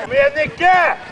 Kom igen Nicke!